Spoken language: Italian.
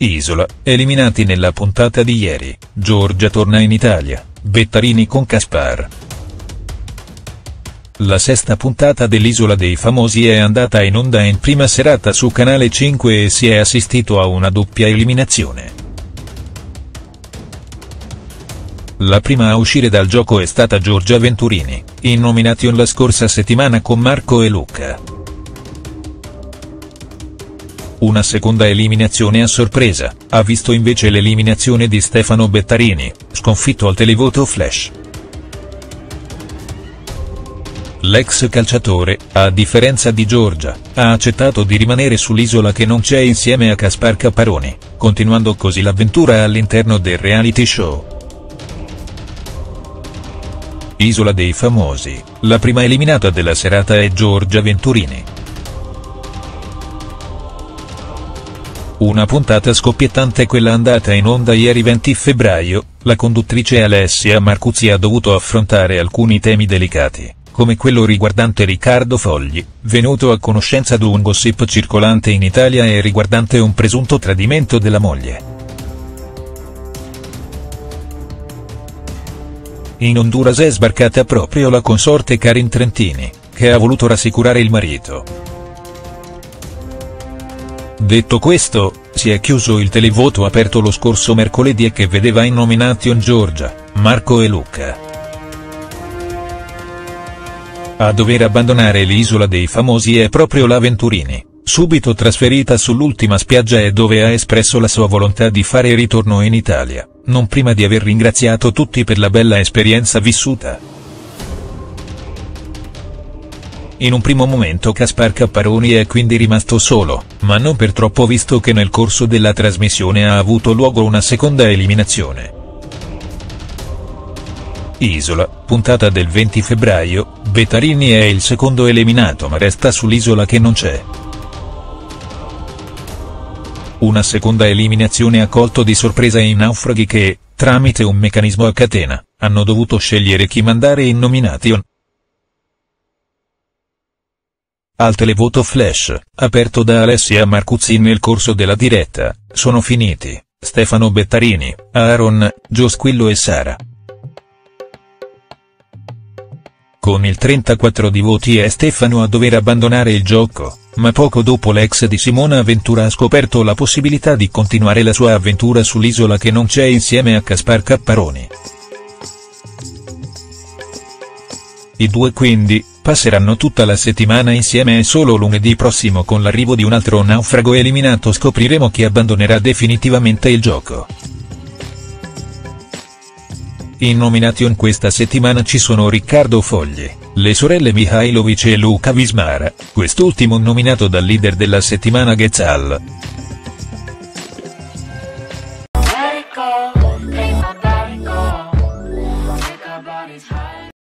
Isola, eliminati nella puntata di ieri, Giorgia torna in Italia, Bettarini con Caspar. La sesta puntata dell'Isola dei Famosi è andata in onda in prima serata su Canale 5 e si è assistito a una doppia eliminazione. La prima a uscire dal gioco è stata Giorgia Venturini, in nomination la scorsa settimana con Marco e Luca. Una seconda eliminazione a sorpresa, ha visto invece l'eliminazione di Stefano Bettarini, sconfitto al televoto Flash. L'ex calciatore, a differenza di Giorgia, ha accettato di rimanere sull'isola che non c'è insieme a Caspar Capparoni, continuando così l'avventura all'interno del reality show. Isola dei Famosi, la prima eliminata della serata è Giorgia Venturini. Una puntata scoppiettante quella andata in onda ieri 20 febbraio, la conduttrice Alessia Marcuzzi ha dovuto affrontare alcuni temi delicati, come quello riguardante Riccardo Fogli, venuto a conoscenza di un gossip circolante in Italia e riguardante un presunto tradimento della moglie. In Honduras è sbarcata proprio la consorte Karin Trentini, che ha voluto rassicurare il marito. Detto questo, si è chiuso il televoto aperto lo scorso mercoledì e che vedeva in nomination Giorgia, Marco e Luca. A dover abbandonare l'isola dei famosi è proprio la Venturini, subito trasferita sull'ultima spiaggia e dove ha espresso la sua volontà di fare ritorno in Italia, non prima di aver ringraziato tutti per la bella esperienza vissuta. In un primo momento Caspar Capparoni è quindi rimasto solo, ma non per troppo visto che nel corso della trasmissione ha avuto luogo una seconda eliminazione. Isola, puntata del 20 febbraio, Bettarini è il secondo eliminato ma resta sull'isola che non c'è. Una seconda eliminazione ha colto di sorpresa i naufraghi che, tramite un meccanismo a catena, hanno dovuto scegliere chi mandare in nomination. Al televoto flash, aperto da Alessia Marcuzzi nel corso della diretta, sono finiti, Stefano Bettarini, Aaron, Giosquillo e Sara. Con il 34 di voti è Stefano a dover abbandonare il gioco, ma poco dopo l'ex di Simona Ventura ha scoperto la possibilità di continuare la sua avventura sull'isola che non c'è insieme a Caspar Capparoni. I due quindi, passeranno tutta la settimana insieme e solo lunedì prossimo con l'arrivo di un altro naufrago eliminato scopriremo chi abbandonerà definitivamente il gioco. In nomination questa settimana ci sono Riccardo Foglie, le sorelle Mihailovic e Luca Vismara, quest'ultimo nominato dal leader della settimana Ghezal.